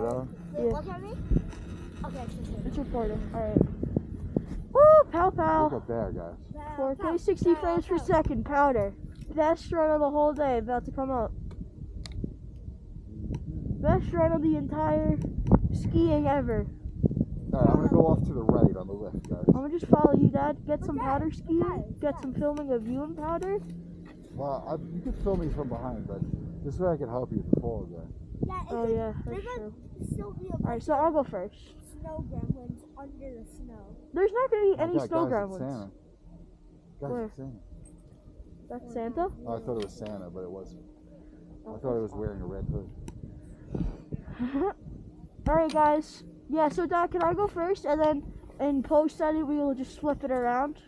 right on. Wait, Yeah. look at me. Okay, it's just It's recording. All right. Woo, pow pow! Look pow. up there, guys. 4K 60 frames per second. Powder. Best run of the whole day about to come up. Best run of the entire skiing ever. All right, I'm gonna go off to the right on the left, guys. I'm gonna just follow you, Dad. Get some powder skiing. Get some filming of you in powder. Well, I, you can film me from behind, but this way I can help you if you fall again. Yeah, Oh it's yeah, that's true. still be a All right, so I'll go first. snow gremlins under the snow. There's not gonna be Oh, any snow guys, it's gremlins. Santa. Guys, Where? it's Santa. That's Santa. Oh, oh I thought it was Santa, but it wasn't. I oh, thought it was wearing a red hood. All right, guys. Yeah, so Dad, can I go first, and then in post edit we will just flip it around,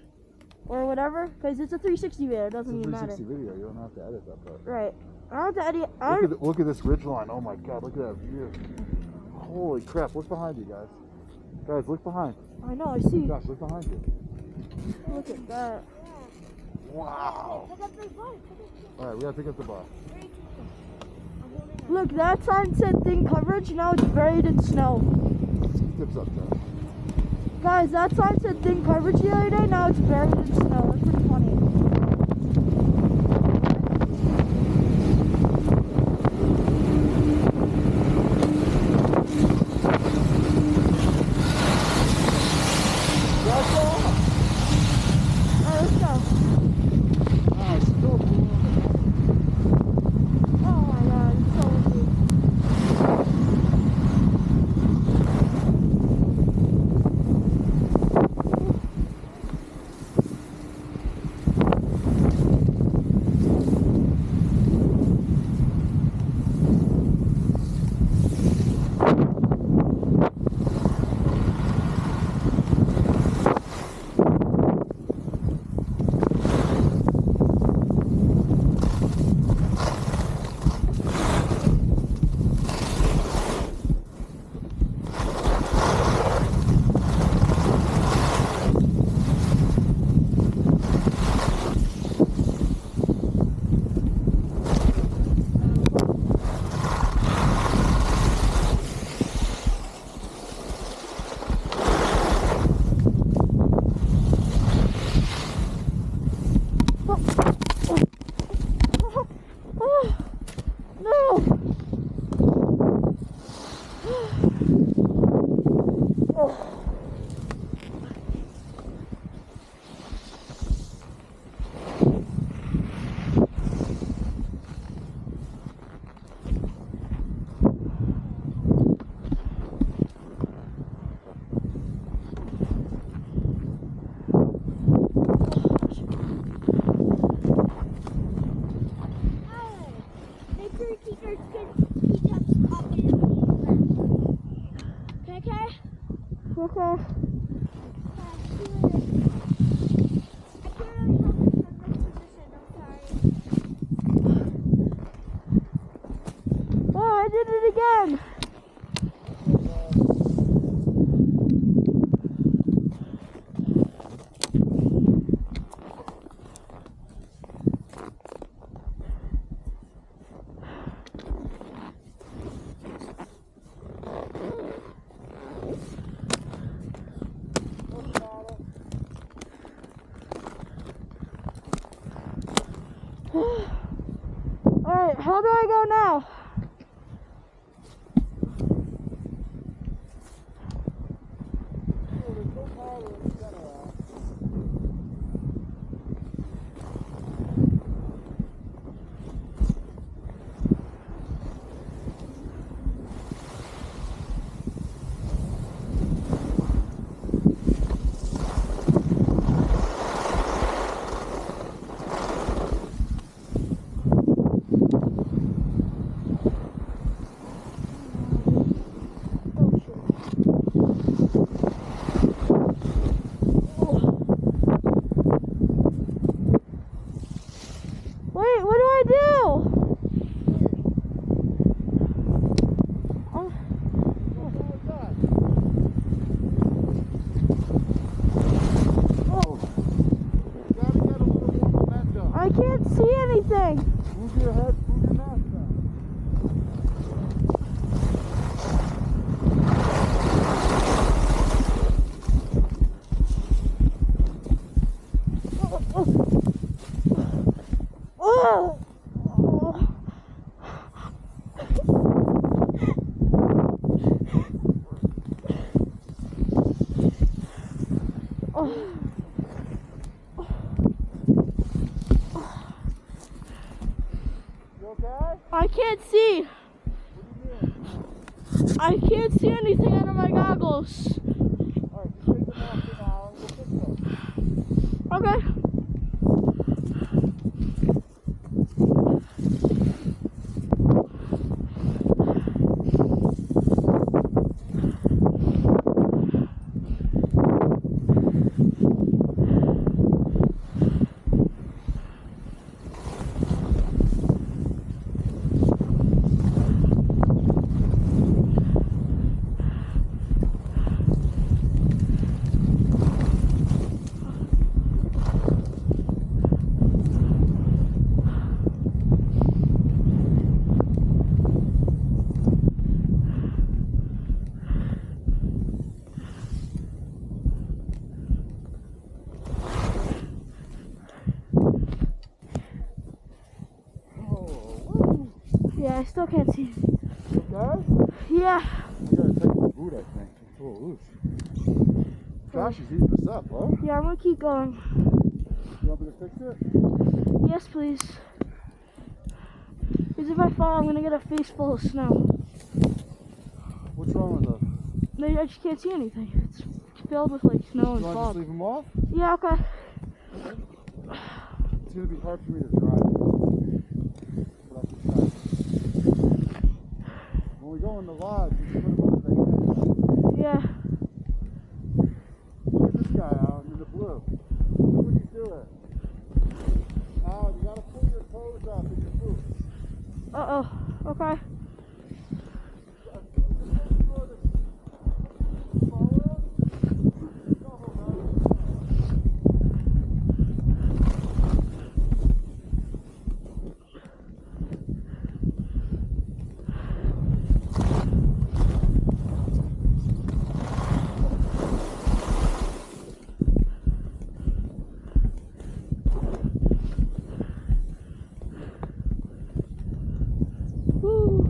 or whatever, because it's a 360 video. It It's a doesn't even matter. 360 video. You don't have to edit that part. Right. I don't have to edit. I Look at, the, look at this ridge line. Oh my God! Look at that view. Holy crap! Look behind you, guys. Guys, look behind. I know. I see. Josh, look behind you. Look at that. Wow. Pick up the bar. Pick up the All right, we gotta pick up the bar. Where are you taking? I'm holding it. Look, that sign said thin coverage. Now it's buried in snow. Tips up, Josh. Guys, that sign said thin coverage the other day. Now it's buried in snow. Okay. Uh, see you later. I can't really help you from this position. I'm sorry. Oh, I did it again! Alright, how do I go now? Oh Oh. I can't see. I can't see anything under my goggles. Okay. I still can't see. You okay? Yeah. I gotta take my boot, I think. Oh, it's a little loose. Josh is eating this up, huh? Yeah, I'm gonna keep going. You want me to fix it? Yes, please. Because if I fall, I'm gonna get a face full of snow. What's wrong with it? No, I just can't see anything. It's filled with like snow and You want to fog. leave them off? Yeah, okay. It's gonna be hard for me to drive. But I can try. In the lodge, we can put them over the Yeah. Look at this guy out in the blue. Look what he's doing. Alan, you gotta pull your toes up in your boots. Uh oh. Okay. Woo.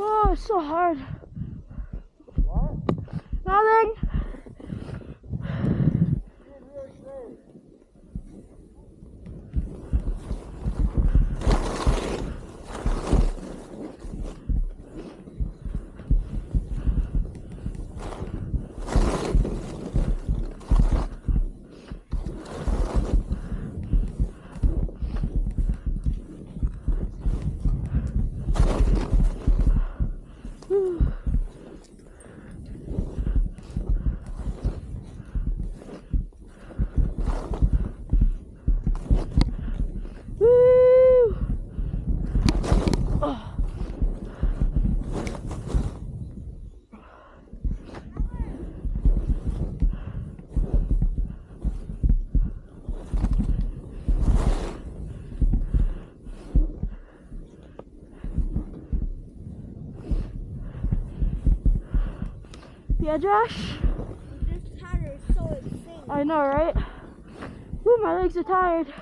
Oh, it's so hard. Yeah, Josh? This tire is so insane. I know, right? Woo, my legs are tired.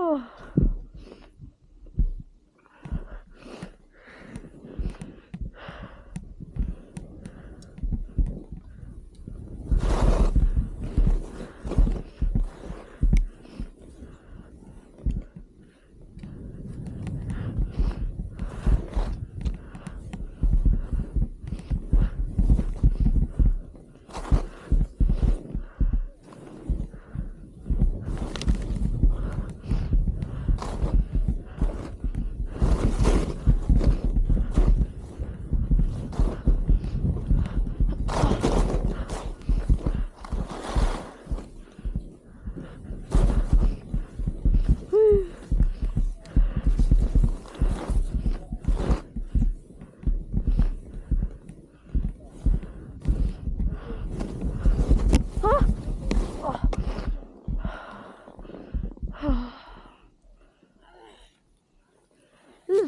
Oh.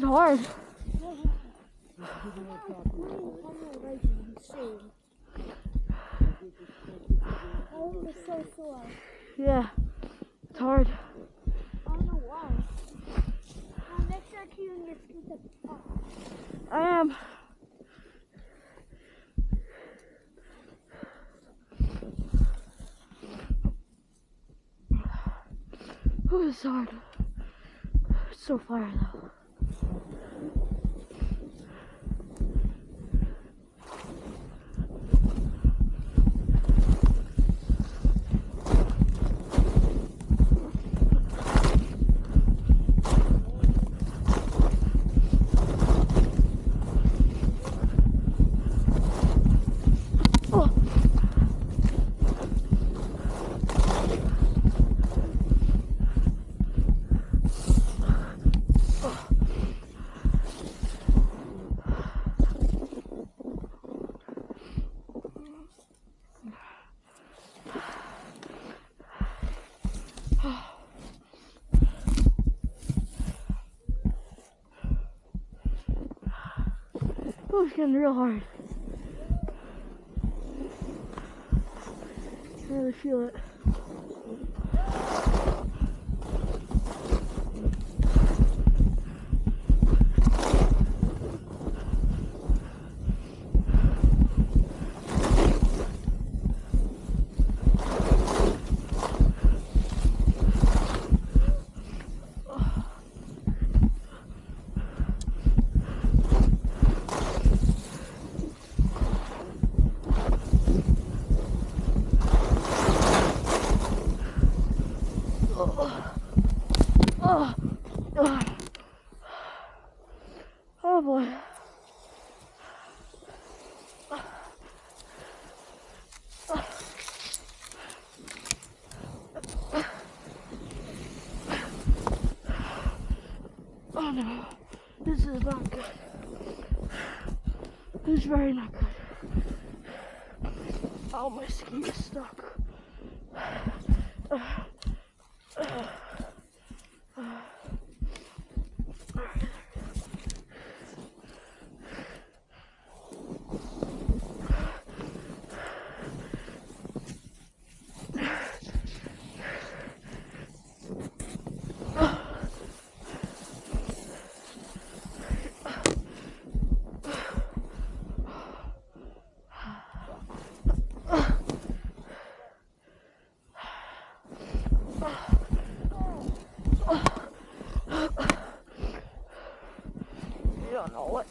is hard. Yeah, it's hard. I don't know why. Uh, make sure. I am. Oh, it's hard. It's so far though. It's real hard. I really feel it. Oh, oh. oh boy. Oh no, this is not good. This is very not good. Oh, my ski is stuck. You don't know what.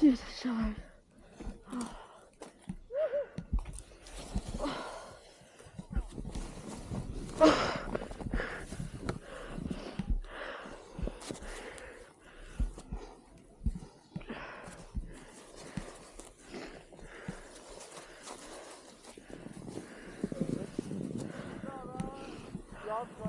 Jesus, so hard. You.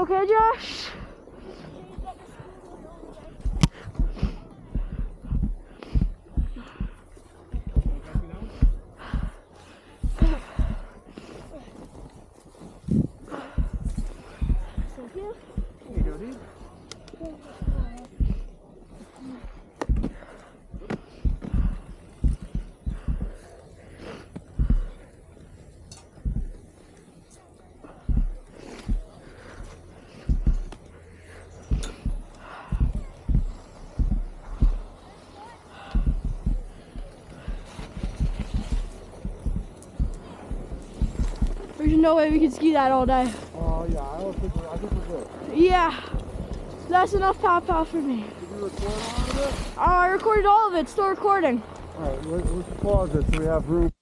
Okay, Josh? Thank you. Here you go, dude. There's no way we can ski that all day. Oh yeah, I don't think we're, I think we're good. Yeah. That's enough pow pow for me. Did you record all of it? Oh, I recorded all of it. Still recording. All right, let's, pause it so we have room. Uh,